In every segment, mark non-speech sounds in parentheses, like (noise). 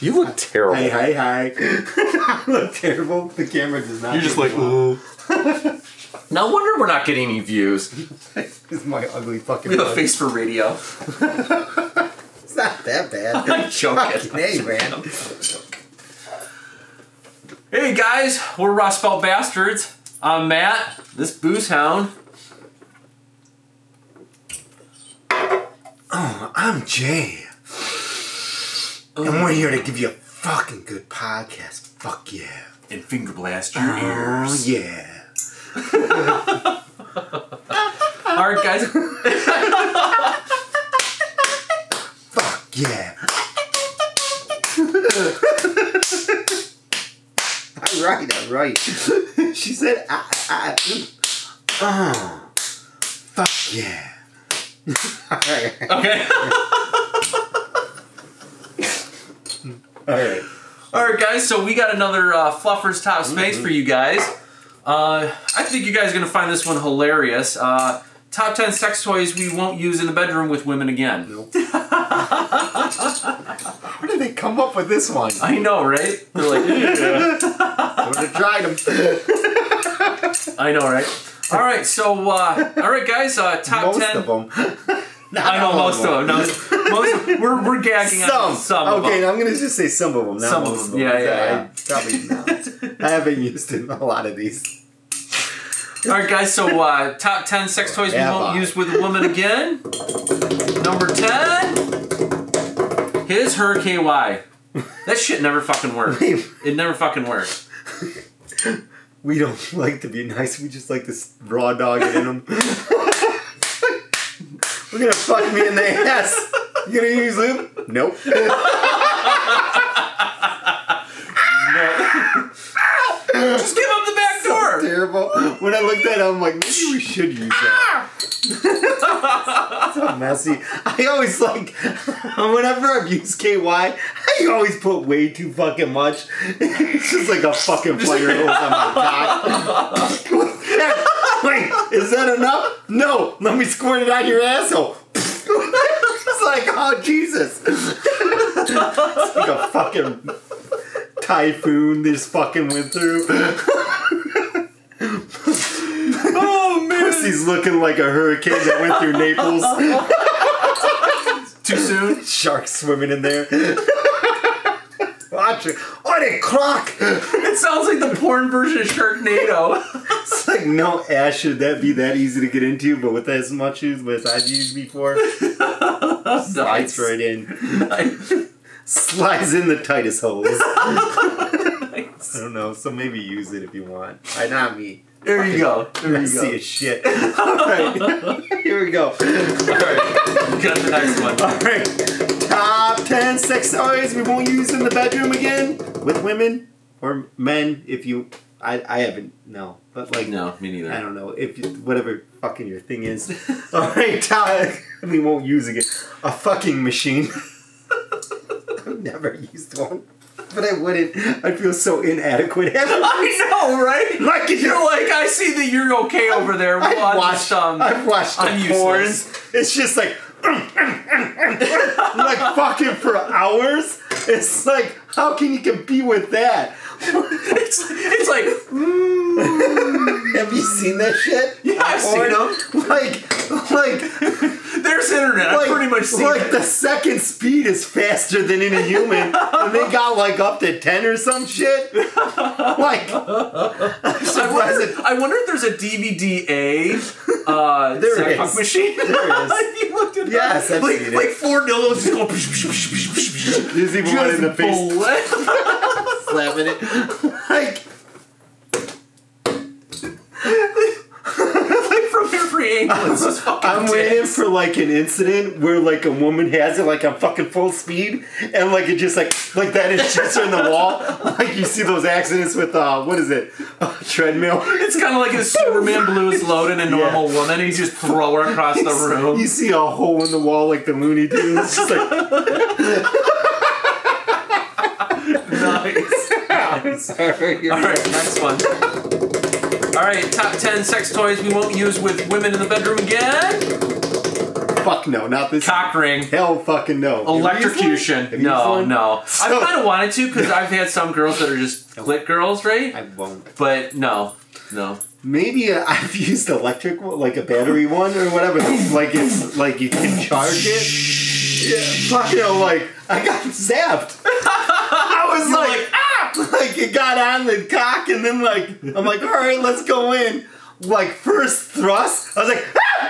You look terrible. Hey, hey, hey. (laughs) I look terrible. The camera does not. You're just like, me up. (laughs) No wonder we're not getting any views. (laughs) This is my ugly fucking. We have a face for radio. It's not that bad. I'm joking. Fucking hey, man. Hey guys, we're Rust Belt Bastards. I'm Matt. This booze hound. Oh, I'm Jay. And we're here to give you a fucking good podcast. Fuck yeah. And finger blast your Oh, ears. yeah. (laughs) All right, guys. (laughs) Fuck yeah. all right, all right. (laughs) she said, I, I, oh, fuck yeah. Okay. All right. All right, guys. So we got another uh, Fluffers Top Spanks for you guys. Uh, I think you guys are gonna find this one hilarious. Uh, top ten sex toys we won't use in the bedroom with women again. Nope. (laughs) Where did they come up with this one? I know, right? They're like, yeah. (laughs) I would have tried them. (laughs) I know, right? All right, so uh, all right, guys. Uh, top Most ten. of them. I know most of them. No, most we're we're gagging Some. on some. of okay. I'm gonna just say some of them. Not Some of them. Yeah, yeah, I, Probably (laughs) not. I haven't used in a lot of these. All right, guys. So uh, top ten sex toys we won't I? use with a woman again. Number ten. His her KY. That shit never fucking worked. It never fucking worked. We don't like to be nice. We just like to s- raw dog in them. (laughs) We're gonna fuck me in the ass. You gonna use lube? Nope. (laughs) Just give him the back door. Terrible. When I looked at it, I'm like, maybe we should use that. (laughs) so messy. I always like, (laughs) whenever I've used KY, I always put way too fucking much. It's just like a fucking fire hose on my cock. Wait, is that enough? No, let me squirt it on your asshole. Like, oh Jesus. (laughs) it's like a fucking typhoon this fucking went through. (laughs) Oh man. Pussy's looking like a hurricane that went through Naples. Too soon. Sharks swimming in there. Watch it. Oh, they croc! It sounds like the porn version of Sharknado. It's like no ass should that be that easy to get into, but with as much as I've used before, (laughs) slides nice. right in. Nice. (laughs) Slides in the tightest holes. (laughs) I don't know, so maybe use it if you want. I not me. There you go. There you Messy go. as shit. Alright, here we go. All right. Got the next one. Alright, top 10 sex toys we won't use in the bedroom again with women or men if you. I, I haven't, no. But like, No, me neither. I don't know. If you, whatever fucking your thing is. (laughs) Alright, top. (laughs) We won't use again. A fucking machine. (laughs) I've never used one. But I wouldn't. I feel so inadequate. I know, right? Like You're like, I see that you're okay over there. I've watched, just, um, I've watched the I'm useless. It's just like, like fucking for hours. It's like, how can you compete with that? (laughs) it's, it's like, Have you seen that shit? Yeah, I've seen them. Like, like, there's internet. like, I've pretty much seen like it. the second speed is faster than any human, and they got like up to ten or some shit. (laughs) Like, I wonder, it- I wonder if there's a DVD A uh, (laughs) There sex machine. There is. you looked at Yes, that. I've like, seen it. like four dildos just going. There's even one in the face. Slapping it. (laughs) Like, (laughs) like from every angle, it's just fucking. I'm waiting dicks. for like an incident where like a woman has it like on fucking full speed and like it just like like that that is just in the wall. (laughs) Like you see those accidents with uh what is it? Uh, treadmill. It's kind of like a Superman blues loading a normal woman. And you just throw her across the room. You see a hole in the wall like the Looney Tunes. It's just like nice. (laughs) sorry. All right, next one. All right, top ten sex toys we won't use with women in the bedroom again. fuck no, not this. Cock ring. Hell fucking no. Have you used one? Electrocution. Have you used No, no. So- I kind of wanted to because I've had some girls that are just clit girls, right? I won't. But no, no. Maybe uh, (laughs) I've used electric, like a battery one or whatever. like it's like you can charge it. Yeah, fucking hell, like I got zapped. (laughs) I was like, like, (laughs) like it got on the cock, and then like I'm like, all right, let's go in. Like first thrust, I was like, ah!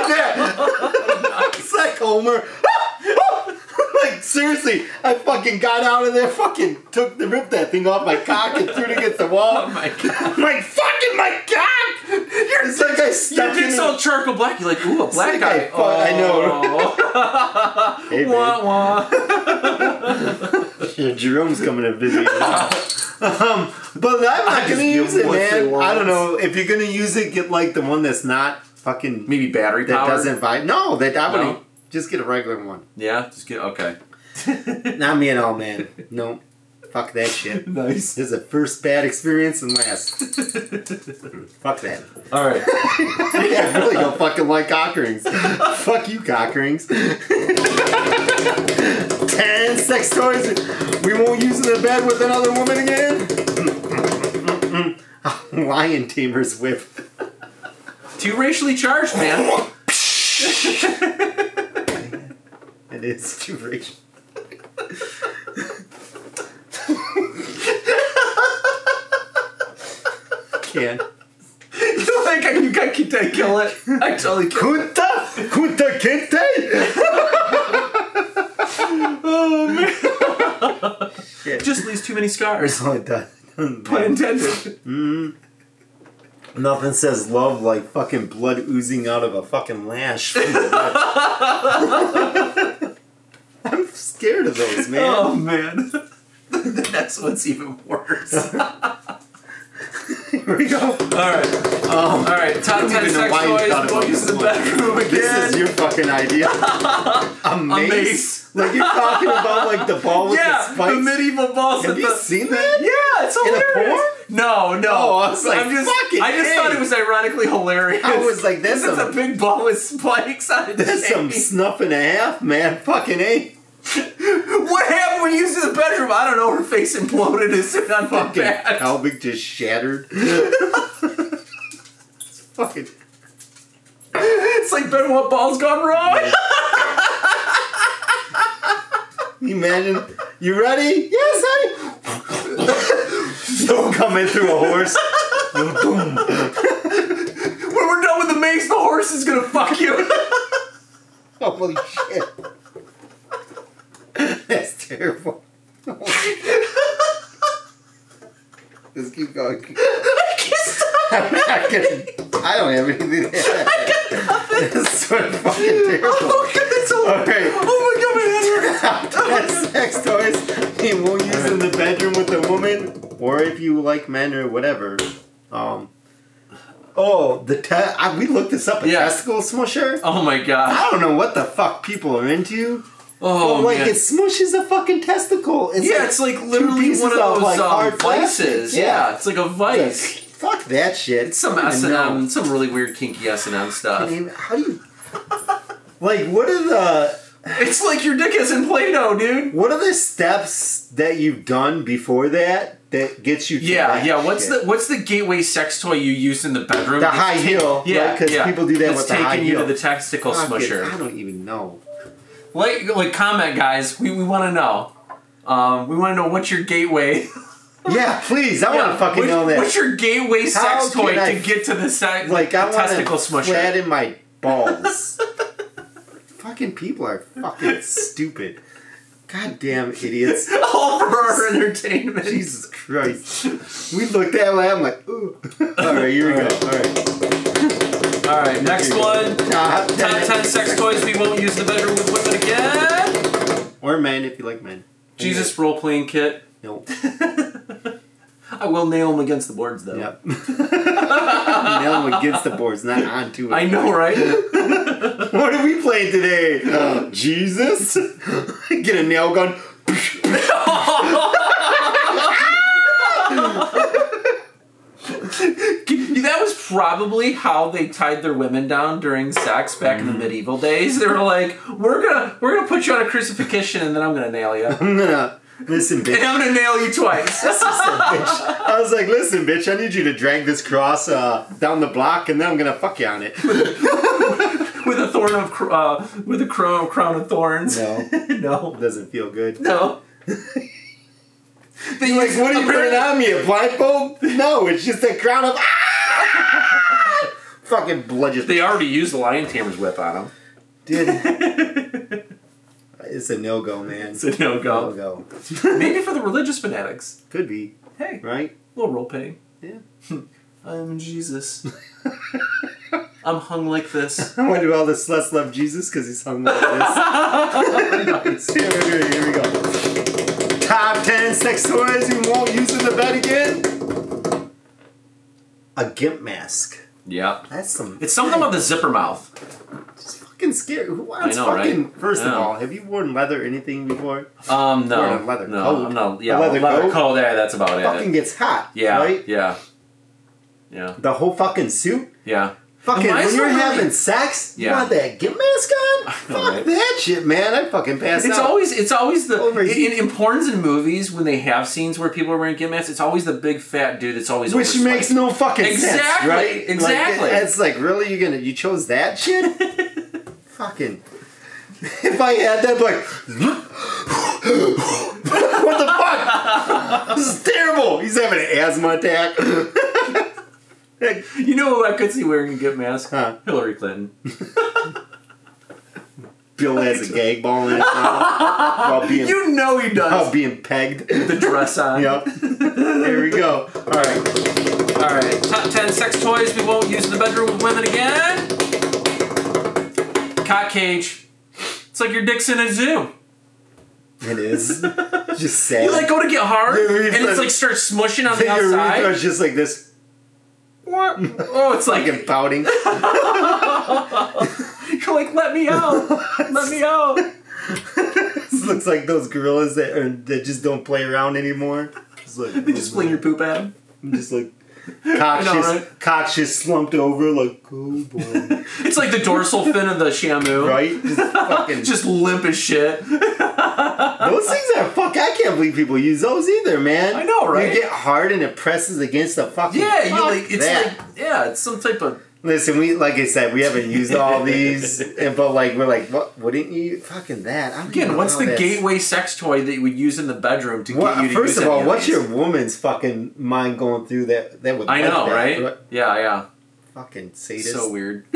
like that. it's like Homer. (laughs) like seriously, I fucking got out of there, fucking took the ripped that thing off my cock and threw it against the wall. Oh my god. Like fucking my cock. It's like I Your stuck dick's all charcoal black. You're like, ooh, a black like guy. I fu- I know. (laughs) Babe. wah, wah. (laughs) Yeah, Jerome's coming to visit (laughs) um, but I'm not gonna use it, man. I don't know if you're gonna use it. Get like the one that's not fucking Maybe battery that powered. doesn't vibe. No, that I No? would just get a regular one. Yeah, just get okay. (laughs) Not me at all, man. No, fuck that shit. nice. This is the first bad experience and last. fuck that. All right. Yeah, I really don't fucking like cock rings. Fuck you, cock rings. Ten sex toys we won't use in the bed with another woman again. (laughs) Lion tamer's whip. Too racially charged, man. (laughs) It is too racial. Can't. (laughs) you you got to kill it. I totally kill Kunta? Kunta Kinte? Man. Just leaves too many scars. (laughs) It does. (laughs) Pun intended. Nothing says love like fucking blood oozing out of a fucking lash. (laughs) I'm scared of those, man. Oh man. That's what's even worse. Here we go. All right. Um, All right. Top ten sex toys. about this the bedroom this is your fucking idea. Amazing. Like you're talking about like the ball with yeah, the spikes. the medieval balls. Have you the, seen that? Yeah, it's hilarious. No, no. Oh, I was like, I'm just, fucking I just A. thought it was ironically hilarious. I was like, This (laughs) is a big ball with spikes on it. That's some snuff and a half, man. Fucking A. (laughs) What happened when you used in the bedroom? I don't know. Her face imploded as soon on Fucking bed. pelvic just shattered. it's (laughs) fucking. It's like Ben Wa ball's gone wrong? Imagine. You ready? Yes, honey. Don't come in through a horse. Boom. when we're done with the maze, the horse is gonna fuck you. Holy shit. That's terrible. Just keep going. I'm not gonna. I don't have anything to add. It's so fucking terrible. oh, God, it's so, Okay. oh my god, my head hurts. That's sex toys you won't use in the bedroom with a woman, or if you like men or whatever. Um. Oh, the te- I, we looked this up. A Yeah. testicle smusher. Oh my god. I don't know what the fuck people are into. Oh Well, like man. it smushes a fucking testicle. It's yeah, like it's like literally one of those like, um, hard vices. Yeah. it's like a vice. Fuck that shit. It's some S and. M, some really weird kinky S and M stuff. I mean, how do you? (laughs) Like, what are the It's like your dick is in Play-Doh, dude. what are the steps that you've done before that that gets you? To Yeah, yeah. What's shit? the what's the gateway sex toy you used in the bedroom? The high heel, Yeah, right? 'Cause yeah. people do that it's with the high heel. taking you to the testicle smusher. I don't even know. Like, like, comment, guys. We, we want to know. Um, we want to know what's your gateway. (laughs) Yeah, please. I want to fucking know that. What's your gateway How sex toy I to get to the sex like I want testicle to smusher? flatten my (laughs) balls. Fucking people are fucking (laughs) stupid. Goddamn idiots. (laughs) All for our entertainment. Jesus Christ. We looked that way, I'm like, ooh. Alright, here we All go. Alright. All right, next one. Top Top 10 sex toys we won't use the bedroom with women again. Or men if you like men. Jesus role playing kit. Nope. (laughs) I will nail them against the boards though. Yep. Nail him against the boards, not onto it. I know, right? What are we playing today? (laughs) Jesus? (laughs) Get a nail gun. (laughs) that was probably how they tied their women down during sex back in the medieval days. They were like, "We're gonna we're gonna put you on a crucifixion, and then I'm gonna nail you, I'm gonna listen, bitch. And I'm gonna nail you twice." Listen, bitch. I was like, listen, bitch. I need you to drag this cross uh, down the block, and then I'm gonna fuck you on it. With a thorn of uh, with a crown crown of thorns. No, (laughs) no, doesn't feel good. no. (laughs) They Like, what are you putting on me? A blindfold? No, it's just a crown of. Ah! (laughs) Fucking blood. They already used the lion tamer's whip on him. Dude, it's a no go, man. It's a no go. No go. go. Maybe for the religious fanatics. Could be Hey, right. A little role playing. Yeah. I'm Jesus. I'm hung like this. (laughs) I want to do all the sluts love Jesus because he's hung like this. (laughs) (laughs) here, here, here we go. Top 10 sex toys you won't use in the bed again. A gimp mask. Yeah. That's some. It's something about the zipper mouth. It's fucking scary. Who wants I know, fucking. right? First of all, have you worn leather anything before? Um, no. Wearing a leather no, coat. I'm not. Yeah, A leather leather, coat? coat. Yeah, that's about it. Fucking gets hot. Yeah, Right? yeah, yeah, The whole fucking suit. yeah. Fucking when you're really- having sex, you Yeah. want that gimp mask on? know, Fuck right? that shit, man. I fucking pass It's out. always it's always the Over in, in porns and movies when they have scenes where people are wearing gimp masks. It's always the big fat dude. That's always Which overslept. makes no fucking sense, Exactly, right? exactly. Like, it's like, really, you gonna you chose that shit? (laughs) fucking. If I had that, like, (laughs) what the fuck? This is terrible. He's having an asthma attack. (laughs) (laughs) You know who I could see wearing a gimp mask? Huh. Hillary Clinton. (laughs) Bill has a gag ball in his mouth while (laughs) being You know he while does. being pegged. the dress on. Yep. There we go. All right. All right. Top ten sex toys we won't use in the bedroom with women again. Cock cage. It's like your dick's in a zoo. It is just sad. You like go to get hard, and it's like starts smushing on the Your outside. It's just like this, What? (laughs) Oh, it's like fucking pouting. (laughs) (laughs) you're like, let me out, let me out. this looks like those gorillas that are, that just don't play around anymore. Just like You just fling your poop at him. I'm just like know, just right? just slumped over like oh boy. It's like the dorsal fin of the Shamu. right? Just fucking Just limp as shit. Those things are fuck. I can't believe people use those either, man. I know, right? You get hard and it presses against the fucking. Yeah, you fuck like it's that. like yeah, it's some type of Listen, we like I said, we haven't used (laughs) all these, and but like we're like, what? Wouldn't you fucking that? I don't again. What's the that's- gateway sex toy that you would use in the bedroom to What, get you to first of all, what's your woman's fucking mind going through that? That would I know, that, right? Yeah, yeah. Fucking sadist. So weird. (laughs)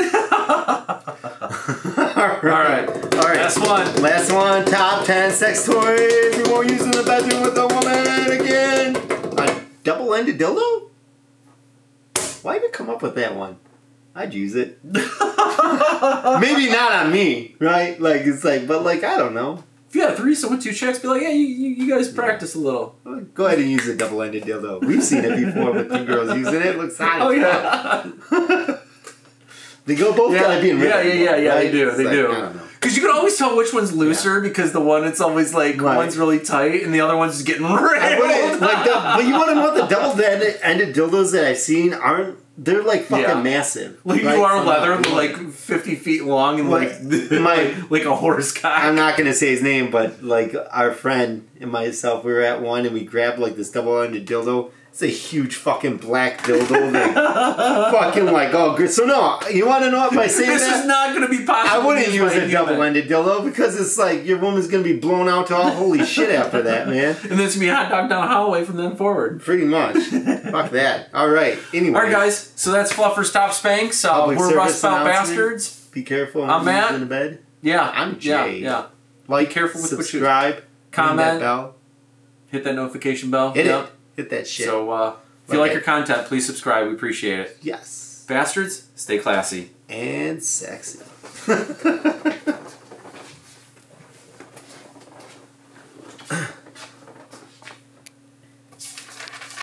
all right, All right, last one. Last one, top 10 sex toys we won't use in the bedroom with a woman again. A double ended dildo? Why even come up with that one? I'd use it. (laughs) Maybe not on me, right? Like, it's like, but like, I don't know. If you had a threesome with two chicks, be like, yeah, you, you, you guys practice a little. Go ahead and use a double ended dildo. We've seen it before with two girls using it. It looks hot. Oh yeah. (laughs) They go both yeah, gotta be in yeah, rhythm, yeah, yeah, yeah. right? They do, they like, do. I don't know. Because you can always tell which one's looser because the one it's always like Right. one's really tight and the other one's just getting (laughs) I like the, but you want to know the double ended, ended dildos that I've seen aren't? They're like fucking Yeah. massive. Like right? you are leather, like fifty feet long and like (laughs) my- like, like a horse cock. I'm not gonna say his name, but like our friend and myself, we were at one and we grabbed like this double ended dildo. It's a huge fucking black dildo, like (laughs) fucking like oh good. So no, you want to know what by (laughs) saying this that? is not going to be possible. I wouldn't use a double ended dildo because it's like your woman's gonna be blown out to all holy shit after that, man. (laughs) And then it's gonna be a hot dog down a hallway from then forward. Pretty much. Fuck that. All right. Anyway, All right, guys. So that's Fluffer's top spanks. Uh, we're Rust Belt bastards. Be careful. I'm Matt. in the bed. Yeah, I'm Jay. yeah. Like, careful with what you- subscribe, ring that Comment. bell, Hit that notification bell. hit yeah. it, hit that shit. So uh, if you Like like our content, please subscribe. We appreciate it. yes, Bastards, stay classy. and sexy. (laughs)